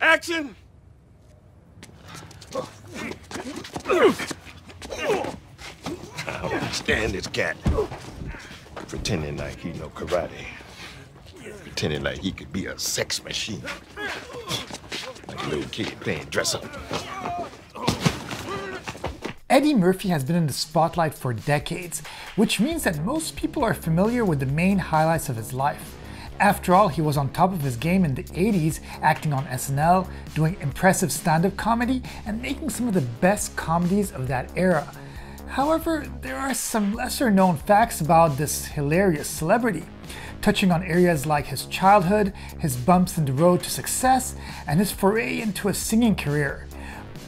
Action! I don't stand this cat. Pretending like he know karate. Pretending like he could be a sex machine. Like a little kid playing dress up. Eddie Murphy has been in the spotlight for decades, which means that most people are familiar with the main highlights of his life. After all, he was on top of his game in the 80s, acting on SNL, doing impressive stand up comedy, and making some of the best comedies of that era. However, there are some lesser known facts about this hilarious celebrity, touching on areas like his childhood, his bumps in the road to success, and his foray into a singing career.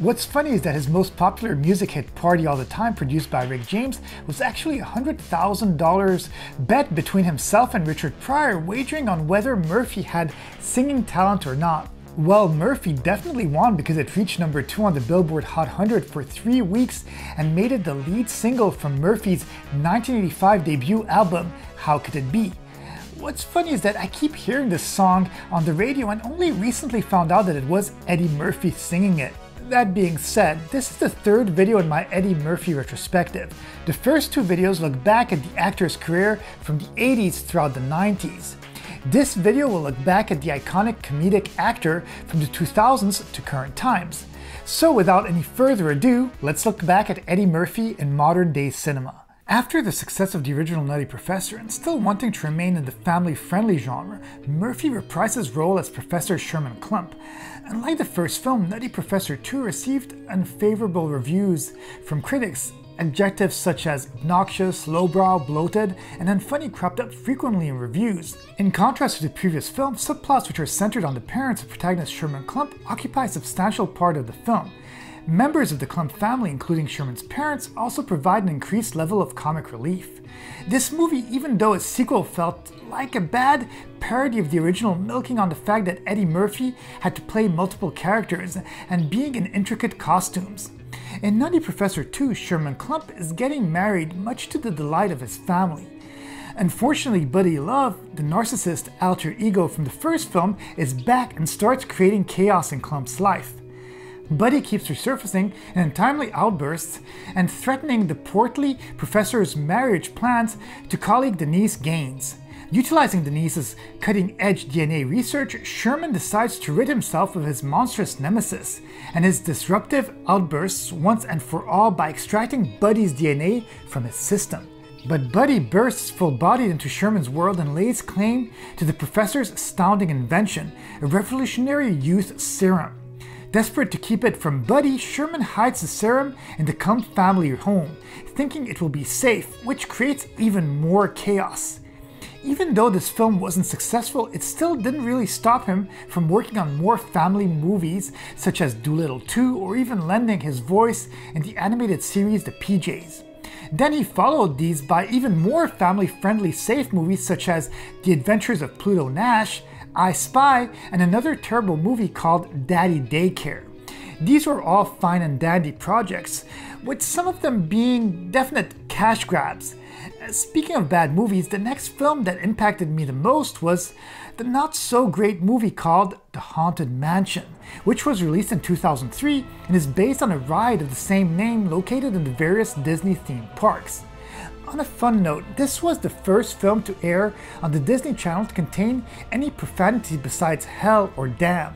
What's funny is that his most popular music hit Party All the Time, produced by Rick James, was actually a $100,000 bet between himself and Richard Pryor, wagering on whether Murphy had singing talent or not. Well, Murphy definitely won because it reached number 2 on the Billboard Hot 100 for 3 weeks and made it the lead single from Murphy's 1985 debut album, How Could It Be? What's funny is that I keep hearing this song on the radio and only recently found out that it was Eddie Murphy singing it. That being said, this is the third video in my Eddie Murphy retrospective. The first two videos look back at the actor's career from the 80s throughout the 90s. This video will look back at the iconic comedic actor from the 2000s to current times. So without any further ado, let's look back at Eddie Murphy in modern day cinema. After the success of the original Nutty Professor and still wanting to remain in the family-friendly genre, Murphy reprised his role as Professor Sherman Klump. Unlike the first film, Nutty Professor 2 received unfavorable reviews from critics. Adjectives such as obnoxious, lowbrow, bloated, and unfunny cropped up frequently in reviews. In contrast to the previous film, subplots which are centered on the parents of protagonist Sherman Klump occupy a substantial part of the film. Members of the Klump family, including Sherman's parents, also provide an increased level of comic relief. This movie, even though its sequel felt like a bad parody of the original, milking on the fact that Eddie Murphy had to play multiple characters and being in intricate costumes. In Nutty Professor 2, Sherman Klump is getting married much to the delight of his family. Unfortunately, Buddy Love, the narcissist alter ego from the first film, is back and starts creating chaos in Klump's life. Buddy keeps resurfacing in untimely outbursts and threatening the portly professor's marriage plans to colleague Denise Gaines. Utilizing Denise's cutting edge DNA research, Sherman decides to rid himself of his monstrous nemesis and his disruptive outbursts once and for all by extracting Buddy's DNA from his system. But Buddy bursts full bodied into Sherman's world and lays claim to the professor's astounding invention, a revolutionary youth serum. Desperate to keep it from Buddy, Sherman hides the serum in the Klump family home, thinking it will be safe, which creates even more chaos. Even though this film wasn't successful, it still didn't really stop him from working on more family movies such as Dolittle 2 or even lending his voice in the animated series The PJs. Then he followed these by even more family friendly safe movies such as The Adventures of Pluto Nash I Spy, and another terrible movie called Daddy Daycare. These were all fine and dandy projects, with some of them being definite cash grabs. Speaking of bad movies, the next film that impacted me the most was the not so great movie called The Haunted Mansion, which was released in 2003 and is based on a ride of the same name located in the various Disney themed parks. On a fun note, this was the first film to air on the Disney Channel to contain any profanity besides hell or damn.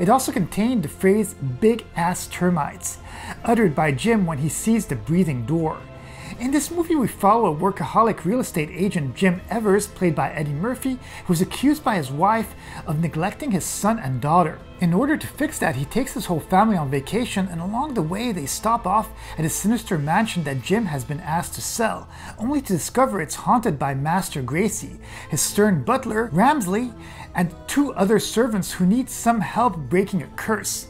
It also contained the phrase big ass termites, uttered by Jim when he sees the breathing door. In this movie, we follow a workaholic real estate agent, Jim Evers, played by Eddie Murphy, who is accused by his wife of neglecting his son and daughter. In order to fix that, he takes his whole family on vacation, and along the way, they stop off at a sinister mansion that Jim has been asked to sell, only to discover it's haunted by Master Gracey, his stern butler, Ramsley, and two other servants who need some help breaking a curse.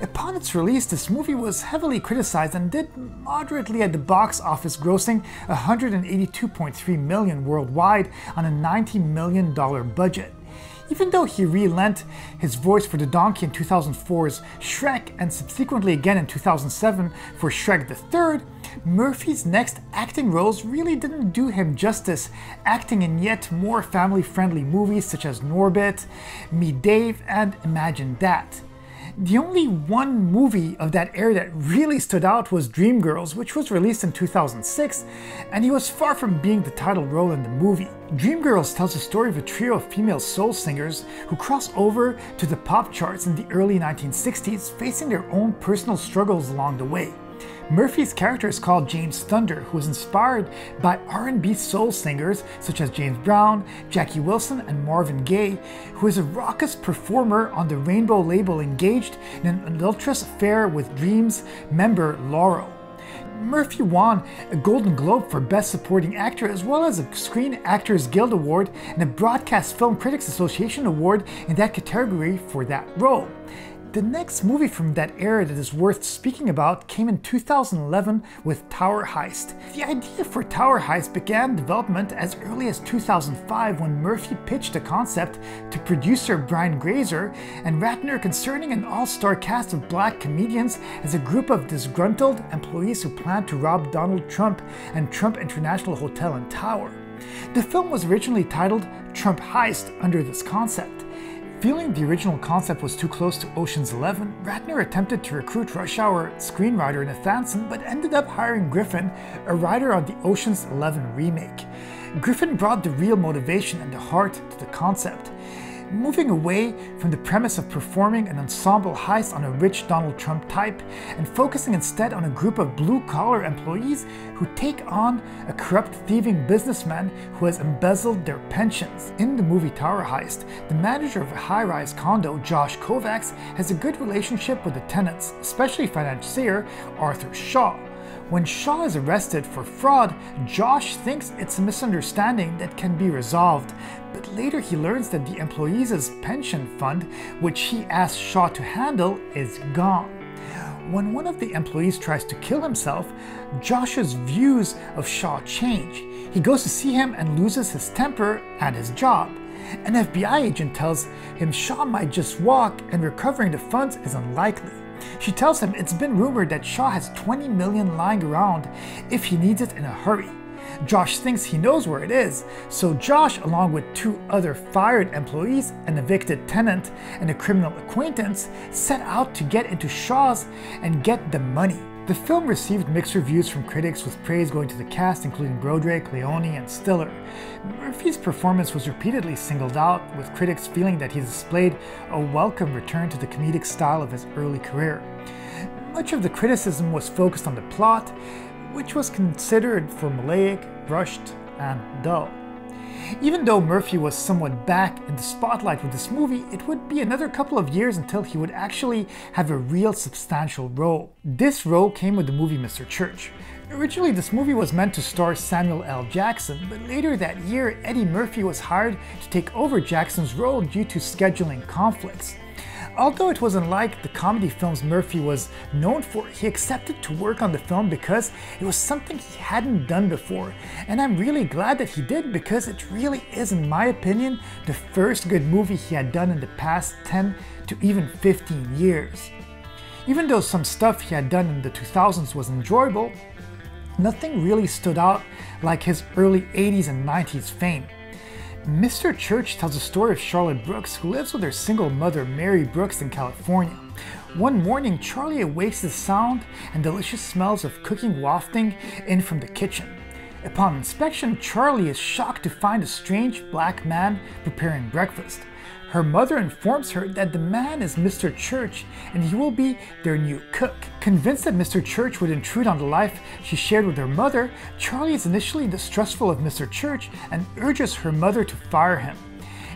Upon its release, this movie was heavily criticized and did moderately at the box office, grossing 182.3 million worldwide on a 90 million dollar budget. Even though he relent his voice for the donkey in 2004's Shrek and subsequently again in 2007 for Shrek the Third, Murphy's next acting roles really didn't do him justice, acting in yet more family friendly movies such as Norbit, Meet Dave, and Imagine That. The only one movie of that era that really stood out was Dreamgirls, which was released in 2006, and he was far from being the title role in the movie. Dreamgirls tells the story of a trio of female soul singers who cross over to the pop charts in the early 1960s, facing their own personal struggles along the way. Murphy's character is called James Thunder, who is inspired by R&B soul singers such as James Brown, Jackie Wilson, and Marvin Gaye, who is a raucous performer on the Rainbow label engaged in an adulterous affair with Dream's member Laurel. Murphy won a Golden Globe for Best Supporting Actor as well as a Screen Actors Guild Award and a Broadcast Film Critics Association Award in that category for that role. The next movie from that era that is worth speaking about came in 2011 with Tower Heist. The idea for Tower Heist began development as early as 2005 when Murphy pitched the concept to producer Brian Grazer and Ratner concerning an all-star cast of black comedians as a group of disgruntled employees who planned to rob Donald Trump and Trump International Hotel and Tower. The film was originally titled Trump Heist under this concept. Feeling the original concept was too close to Ocean's Eleven, Ratner attempted to recruit Rush Hour screenwriter Nathanson but ended up hiring Griffin, a writer on the Ocean's Eleven remake. Griffin brought the real motivation and the heart to the concept moving away from the premise of performing an ensemble heist on a rich Donald Trump type and focusing instead on a group of blue collar employees who take on a corrupt thieving businessman who has embezzled their pensions. In the movie Tower Heist, the manager of a high rise condo, Josh Kovacs, has a good relationship with the tenants, especially financier Arthur Shaw. When Shaw is arrested for fraud, Josh thinks it's a misunderstanding that can be resolved, but later he learns that the employees' pension fund, which he asked Shaw to handle, is gone. When one of the employees tries to kill himself, Josh's views of Shaw change. He goes to see him and loses his temper at his job. An FBI agent tells him Shaw might just walk and recovering the funds is unlikely. She tells him it's been rumored that Shaw has 20 million lying around if he needs it in a hurry. Josh thinks he knows where it is, so Josh, along with two other fired employees, an evicted tenant, and a criminal acquaintance, set out to get into Shaw's and get the money. The film received mixed reviews from critics, with praise going to the cast, including Broderick, Leoni, and Stiller. Murphy's performance was repeatedly singled out, with critics feeling that he displayed a welcome return to the comedic style of his early career. Much of the criticism was focused on the plot, which was considered formulaic, rushed, and dull. Even though Murphy was somewhat back in the spotlight with this movie, it would be another couple of years until he would actually have a real substantial role. This role came with the movie Mr. Church. Originally, this movie was meant to star Samuel L. Jackson, but later that year, Eddie Murphy was hired to take over Jackson's role due to scheduling conflicts. Although it was unlike the comedy films Murphy was known for, he accepted to work on the film because it was something he hadn't done before. And I'm really glad that he did because it really is, in my opinion, the first good movie he had done in the past 10 to even 15 years. Even though some stuff he had done in the 2000s was enjoyable, nothing really stood out like his early 80s and 90s fame. Mr. Church tells the story of Charlotte Brooks, who lives with her single mother, Mary Brooks, in California. One morning, Charlie awakes to the sound and delicious smells of cooking wafting in from the kitchen. Upon inspection, Charlie is shocked to find a strange black man preparing breakfast. Her mother informs her that the man is Mr. Church and he will be their new cook. Convinced that Mr. Church would intrude on the life she shared with her mother, Charlie is initially distrustful of Mr. Church and urges her mother to fire him.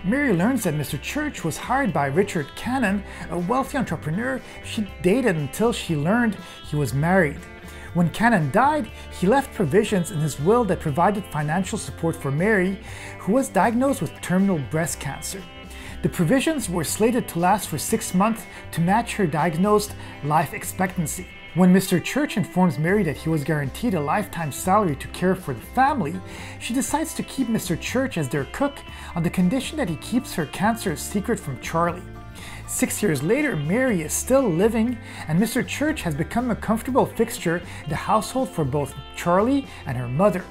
Mary learns that Mr. Church was hired by Richard Cannon, a wealthy entrepreneur she dated until she learned he was married. When Cannon died, he left provisions in his will that provided financial support for Mary, who was diagnosed with terminal breast cancer. The provisions were slated to last for six months to match her diagnosed life expectancy. When Mr. Church informs Mary that he was guaranteed a lifetime salary to care for the family, she decides to keep Mr. Church as their cook on the condition that he keeps her cancer a secret from Charlie. Six years later, Mary is still living, and Mr. Church has become a comfortable fixture in the household for both Charlie and her mother.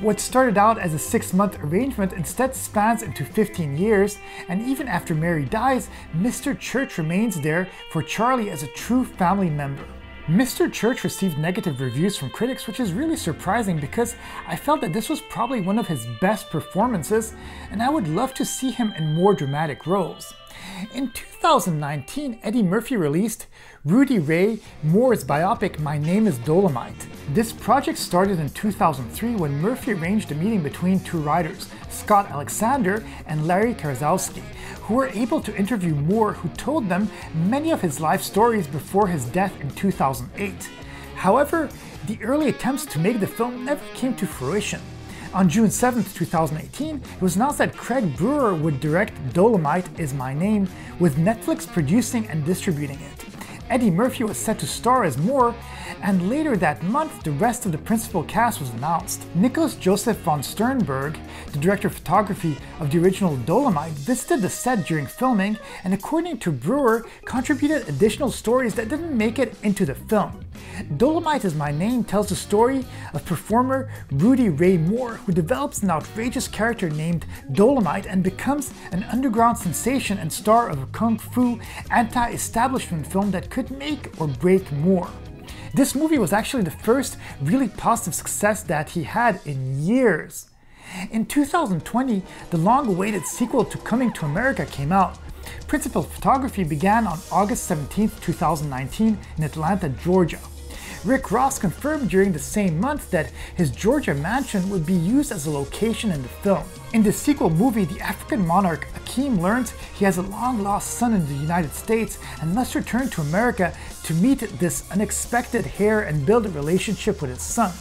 What started out as a six month arrangement instead spans into 15 years, and even after Mary dies, Mr. Church remains there for Charlie as a true family member. Mr. Church received negative reviews from critics, which is really surprising because I felt that this was probably one of his best performances, and I would love to see him in more dramatic roles. In 2019, Eddie Murphy released Rudy Ray Moore's biopic My Name is Dolemite. This project started in 2003 when Murphy arranged a meeting between two writers, Scott Alexander and Larry Karaszewski, who were able to interview Moore, who told them many of his life stories before his death in 2008. However, the early attempts to make the film never came to fruition. On June 7, 2018, it was announced that Craig Brewer would direct Dolemite Is My Name, with Netflix producing and distributing it. Eddie Murphy was set to star as Moore, and later that month, the rest of the principal cast was announced. Nicholas Joseph von Sternberg, the director of photography of the original Dolemite, visited the set during filming and, according to Brewer, contributed additional stories that didn't make it into the film. Dolemite is My Name tells the story of performer Rudy Ray Moore, who develops an outrageous character named Dolemite and becomes an underground sensation and star of a kung fu anti establishment film that could make or break Moore. This movie was actually the first really positive success that he had in years. In 2020, the long awaited sequel to Coming to America came out. Principal photography began on August 17, 2019, in Atlanta, Georgia. Rick Ross confirmed during the same month that his Georgia mansion would be used as a location in the film. In the sequel movie, the African monarch Akeem learns he has a long lost son in the United States and must return to America to meet this unexpected heir and build a relationship with his son.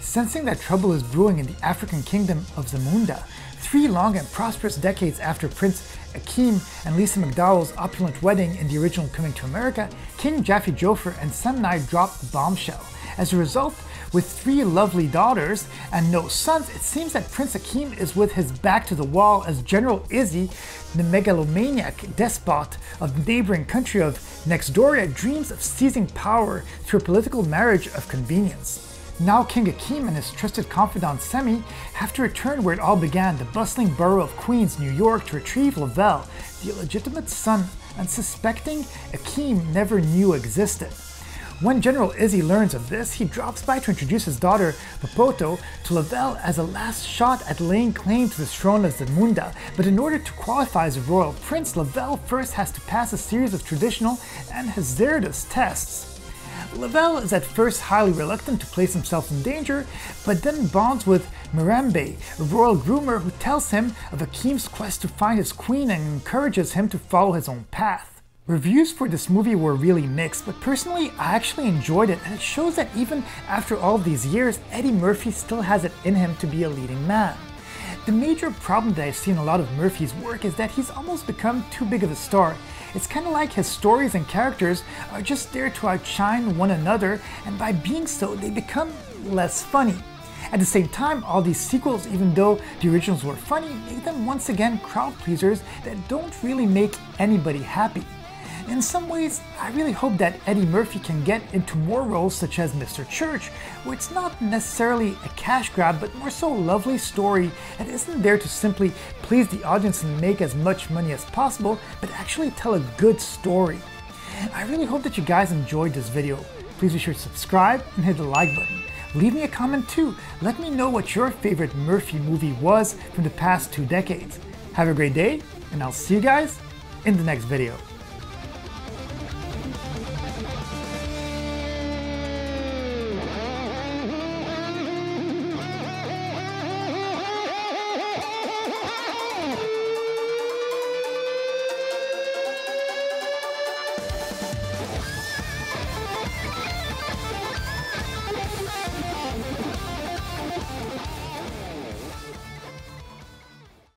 Sensing that trouble is brewing in the African kingdom of Zamunda, three long and prosperous decades after Prince Akeem and Lisa McDowell's opulent wedding in the original Coming to America, King Jaffe Joffer and Sam Nye dropped the bombshell. As a result, with three lovely daughters and no sons, it seems that Prince Akeem is with his back to the wall as General Izzi, the megalomaniac despot of the neighboring country of Nextdoria, dreams of seizing power through a political marriage of convenience. Now King Akeem and his trusted confidant Semmi have to return where it all began, the bustling borough of Queens, New York, to retrieve Lavelle, the illegitimate son unsuspecting Akeem never knew existed. When General Izzi learns of this, he drops by to introduce his daughter, Bopoto, to Lavelle as a last shot at laying claim to the throne of Zamunda. But in order to qualify as a royal prince, Lavelle first has to pass a series of traditional and hazardous tests. Lavelle is at first highly reluctant to place himself in danger, but then bonds with Mirembe, a royal groomer who tells him of Akeem's quest to find his queen and encourages him to follow his own path. Reviews for this movie were really mixed, but personally I actually enjoyed it and it shows that even after all these years, Eddie Murphy still has it in him to be a leading man. The major problem that I've seen a lot of Murphy's work is that he's almost become too big of a star. It's kind of like his stories and characters are just there to outshine one another, and by being so, they become less funny. At the same time, all these sequels, even though the originals were funny, make them once again crowd pleasers that don't really make anybody happy. In some ways, I really hope that Eddie Murphy can get into more roles such as Mr. Church, where it's not necessarily a cash grab, but more so a lovely story that isn't there to simply please the audience and make as much money as possible, but actually tell a good story. I really hope that you guys enjoyed this video. Please be sure to subscribe and hit the like button. Leave me a comment too. Let me know what your favorite Murphy movie was from the past two decades. Have a great day, and I'll see you guys in the next video.